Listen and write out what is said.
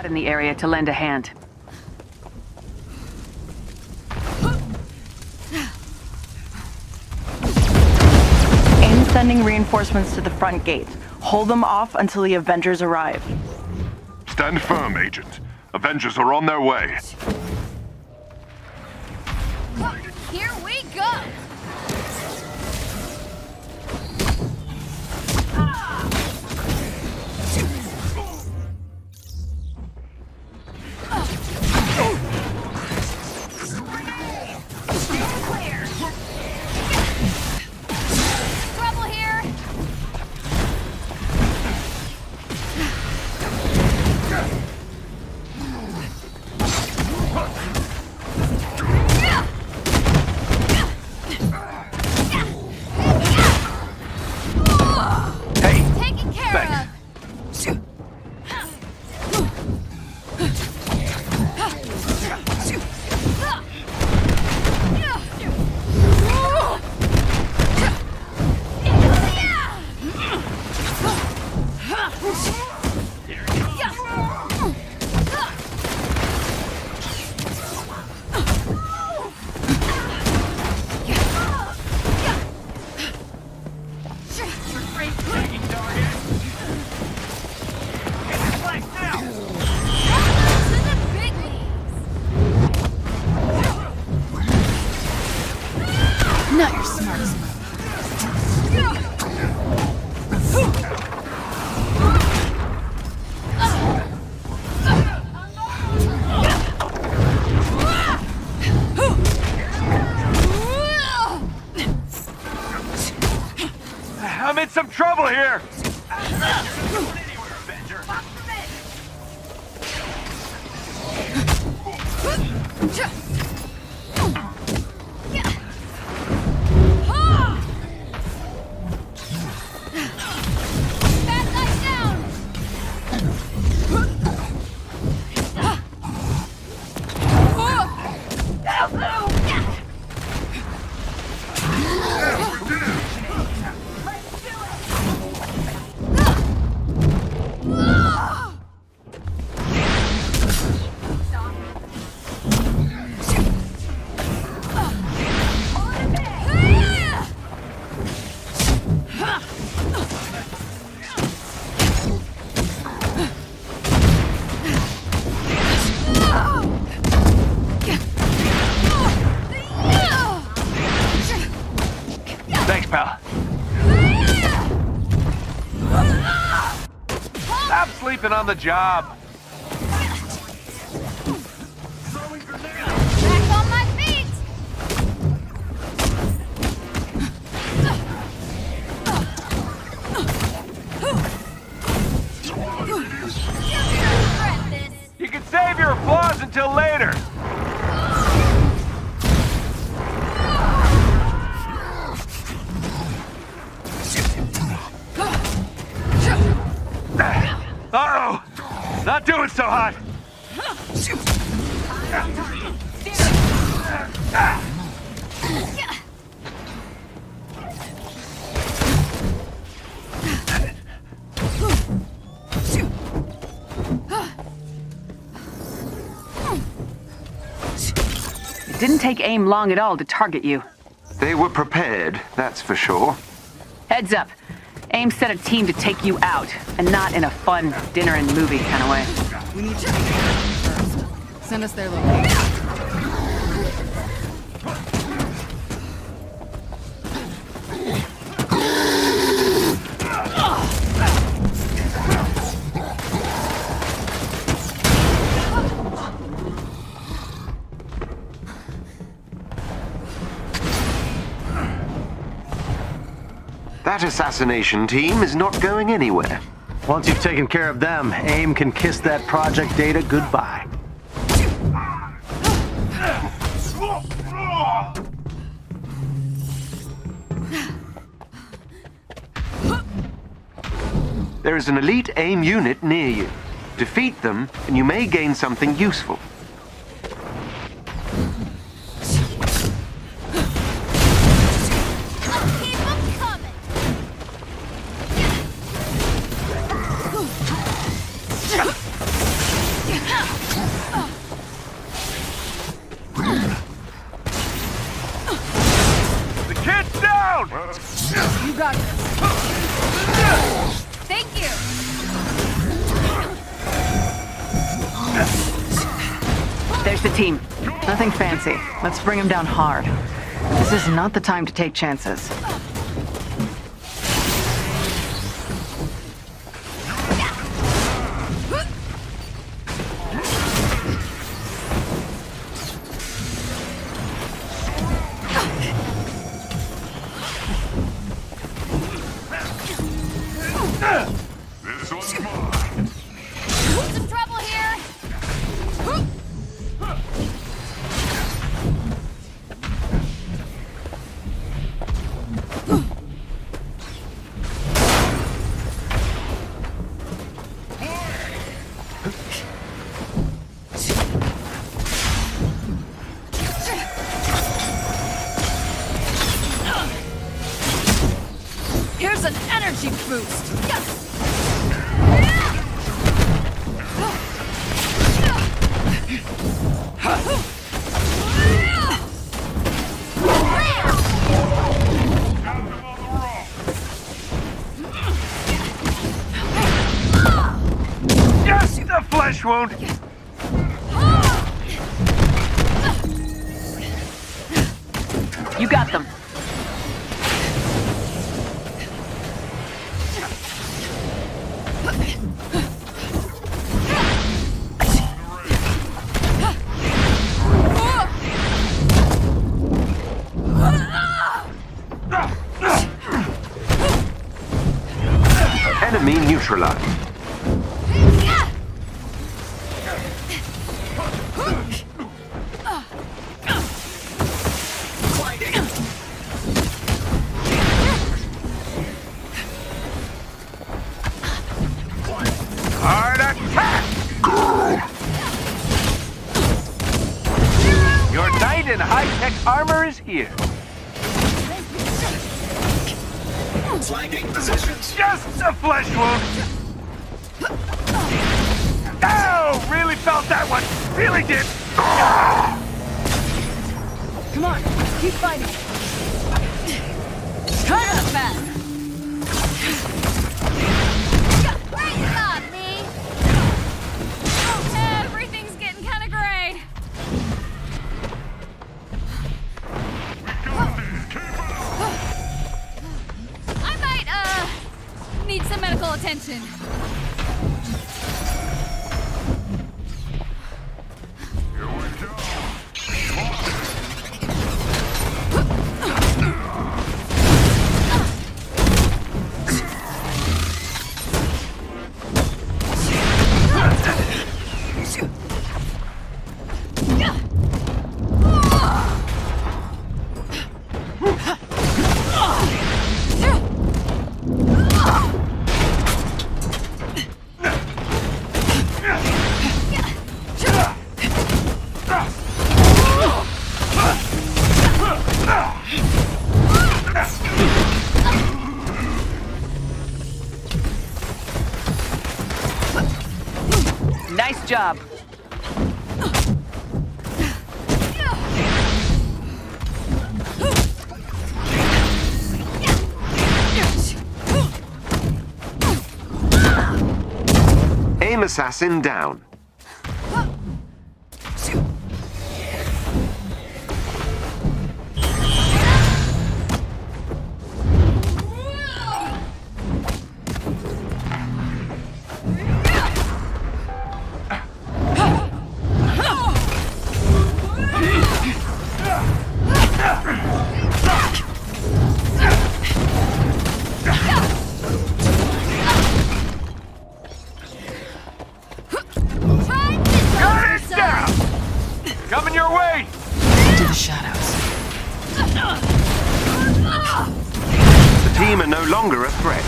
squad in the area to lend a hand. AIM sending reinforcements to the front gate. Hold them off until the Avengers arrive. Stand firm, Agent. Avengers are on their way. Care Thanks. Some trouble here. Bad Sleeping on the job. Not doing so hot. It didn't take AIM long at all to target you. They were prepared, that's for sure. Heads up. AIM sent a team to take you out, and not in a fun dinner and movie kind of way. We need to them first. Send us their location. That assassination team is not going anywhere. Once you've taken care of them, AIM can kiss that project data goodbye. There is an elite AIM unit near you. Defeat them, and you may gain something useful. There's the team. Nothing fancy. Let's bring them down hard. This is not the time to take chances. Energy boost. Yes, the flesh wound! You got them. Neutralized. Just a flesh wound. Ow! Really felt that one. Really did. Come on, keep fighting. Kind of fast. Job. Aim assassin down. Shadows. The team are no longer a threat.